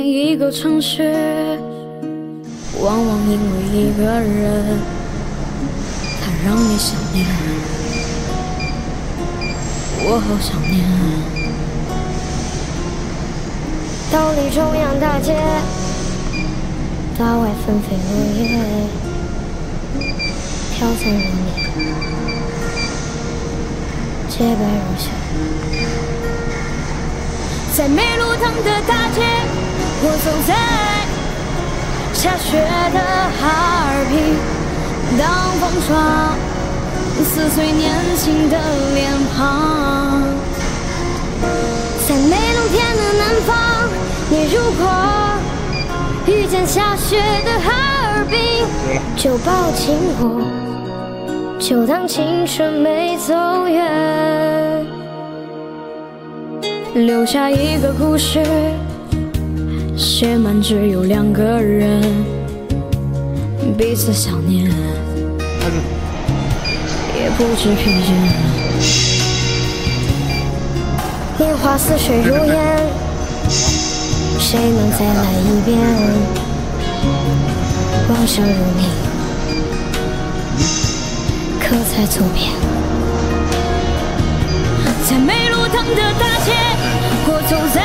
连一个城市，往往因为一个人，他让你想念。我好想念。道理中央大街，大外纷飞落叶，飘散如你，洁白如雪。在美路塘的大街，我走在下雪的哈尔滨，当风霜撕碎年轻的脸庞。在没冬天的南方，你如果遇见下雪的哈尔滨，就抱紧我，就当青春没走远。留下一个故事，写满只有两个人彼此想念，也不知疲倦。年华似水如烟，谁能再来一遍？往事如你，刻在左边？在没路灯的大街。我走在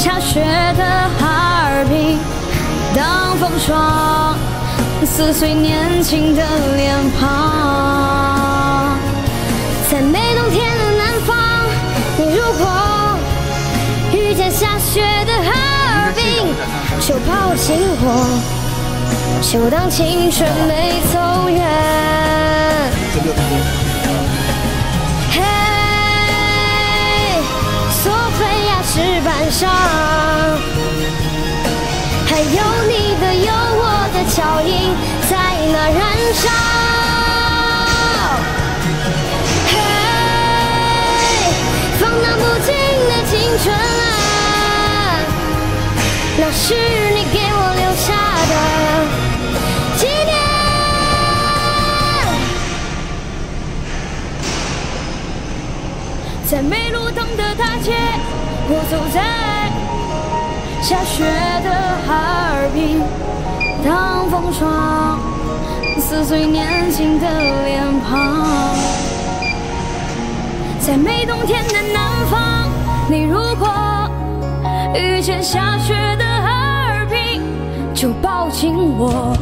下雪的哈尔滨，当风霜撕碎年轻的脸庞。在没冬天的南方，你如果遇见下雪的哈尔滨，就抱紧我，就当青春没走远。嘿，索菲亚石板上，嘿，放荡不羁的青春啊，那是你给我留下的纪念。在没路灯的大街。我走在下雪的哈尔滨，当风霜最年轻的脸庞。在没冬天的南方，你如果遇见下雪的哈尔滨，就抱紧我，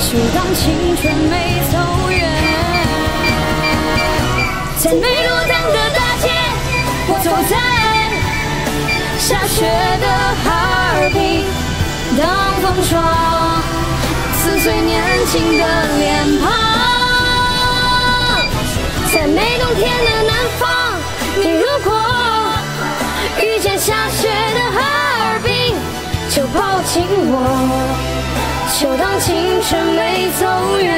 就当青春没走远。在没路灯的大街，我走在。下雪的哈尔滨，当风霜撕碎年轻的脸庞。在没冬天的南方，你如果遇见下雪的哈尔滨，就抱紧我，就当青春没走远。